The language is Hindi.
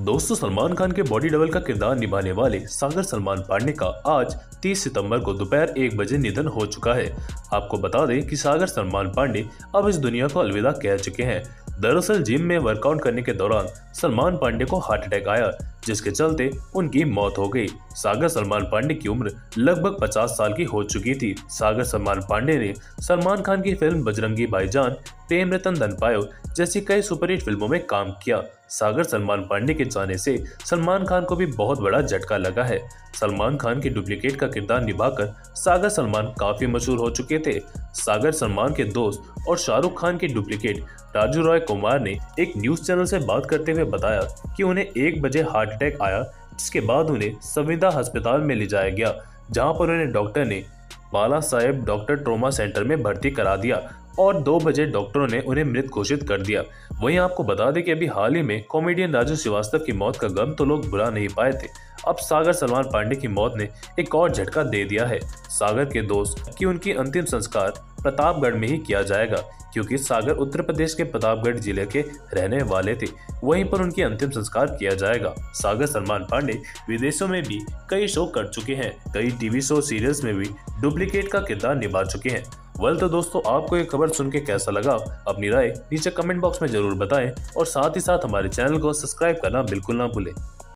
दोस्तों, सलमान खान के बॉडी डबल का किरदार निभाने वाले सागर सलमान पांडे का आज 30 सितंबर को दोपहर एक बजे निधन हो चुका है। आपको बता दें कि सागर सलमान पांडे अब इस दुनिया को अलविदा कह चुके हैं। दरअसल, जिम में वर्कआउट करने के दौरान सलमान पांडे को हार्ट अटैक आया, जिसके चलते उनकी मौत हो गई। सागर सलमान पांडे की उम्र लगभग 50 साल की हो चुकी थी। सागर सलमान पांडे ने सलमान खान की फ़िल्म बजरंगी भाईजान, प्रेम रतन धन पायो जैसी कई सुपरहिट फ़िल्मों में काम किया। सागर सलमान पांडे के जाने से सलमान खान को भी बहुत बड़ा झटका लगा है। सलमान खान के डुप्लीकेट का किरदार निभाकर सागर सलमान काफ़ी मशहूर हो चुके थे। सागर सलमान के दोस्त और शाहरुख खान के डुप्लीकेट राजू रॉय कुमार ने एक न्यूज़ चैनल से बात करते हुए बताया कि उन्हें एक बजे हार्ट अटैक आया, जिसके बाद उन्हें संविदा अस्पताल में ले जाया गया, जहाँ पर उन्हें डॉक्टर ने Bala Saheb doctor trauma center में भर्ती करा दिया। और दो बजे डॉक्टरों ने उन्हें मृत घोषित कर दिया। वहीं आपको बता दें कि अभी हाल ही में कॉमेडियन राजू श्रीवास्तव की मौत का गम तो लोग बुला नहीं पाए थे। अब सागर सलमान पांडे की मौत ने एक और झटका दे दिया है। सागर के दोस्त कि उनकी अंतिम संस्कार प्रतापगढ़ में ही किया जाएगा, क्योंकि सागर उत्तर प्रदेश के प्रतापगढ़ ज़िले के रहने वाले थे। वहीं पर उनकी अंतिम संस्कार किया जाएगा। सागर सलमान पांडे विदेशों में भी कई शो कर चुके हैं। कई टीवी शो सीरियल्स में भी डुप्लीकेट का किरदार निभा चुके हैं। वेल तो दोस्तों, आपको ये खबर सुन के कैसा लगा? अपनी राय नीचे कमेंट बॉक्स में ज़रूर बताएँ और साथ ही साथ हमारे चैनल को सब्सक्राइब करना बिल्कुल ना भूलें।